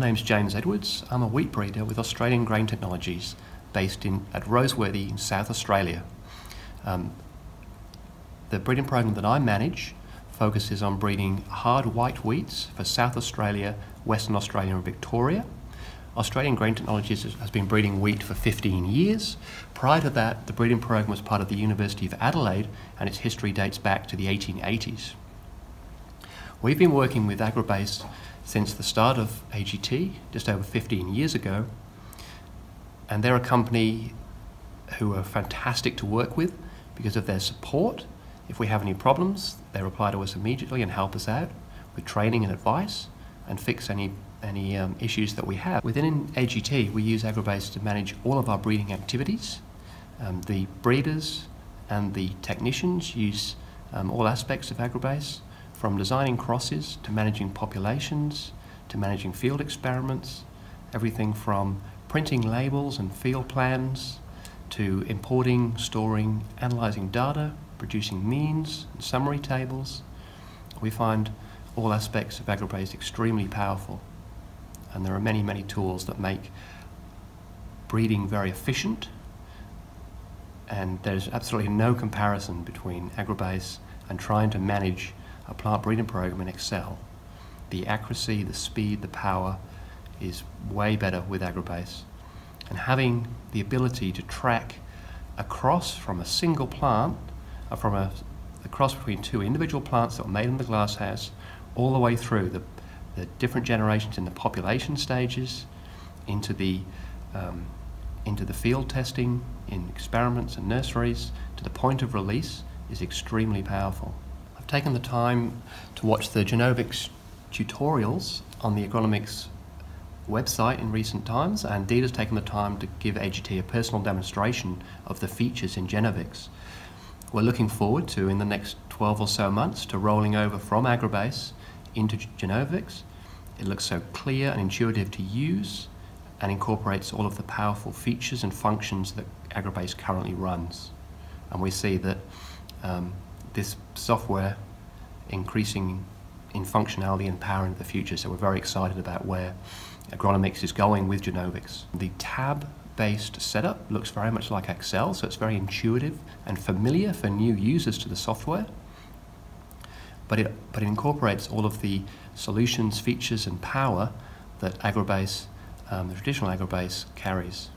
name's James Edwards. I'm a wheat breeder with Australian Grain Technologies based in, at Roseworthy in South Australia. Um, the breeding program that I manage focuses on breeding hard white wheats for South Australia, Western Australia and Victoria. Australian Grain Technologies has been breeding wheat for 15 years. Prior to that, the breeding program was part of the University of Adelaide and its history dates back to the 1880s. We've been working with AGROBASE since the start of AGT, just over 15 years ago, and they're a company who are fantastic to work with because of their support. If we have any problems, they reply to us immediately and help us out with training and advice and fix any any um, issues that we have. Within AGT, we use AGROBASE to manage all of our breeding activities. Um, the breeders and the technicians use um, all aspects of AGROBASE from designing crosses to managing populations to managing field experiments, everything from printing labels and field plans to importing, storing, analysing data, producing means and summary tables. We find all aspects of AGROBASE extremely powerful and there are many, many tools that make breeding very efficient and there's absolutely no comparison between AGROBASE and trying to manage a plant breeding program in Excel. The accuracy, the speed, the power is way better with AGROBASE. And having the ability to track across from a single plant, uh, from a, a cross between two individual plants that were made in the glasshouse, all the way through the, the different generations in the population stages, into the um, into the field testing in experiments and nurseries to the point of release is extremely powerful. I've taken the time to watch the Genovix tutorials on the Agronomix website in recent times, and has taken the time to give AGT a personal demonstration of the features in Genovix. We're looking forward to, in the next 12 or so months, to rolling over from AGROBASE into Genovix. It looks so clear and intuitive to use and incorporates all of the powerful features and functions that AGROBASE currently runs. And we see that um, this software increasing in functionality and power in the future. So we're very excited about where Agronomix is going with Genovix. The tab-based setup looks very much like Excel, so it's very intuitive and familiar for new users to the software. But it, but it incorporates all of the solutions, features and power that AGROBASE, um, the traditional AGROBASE carries.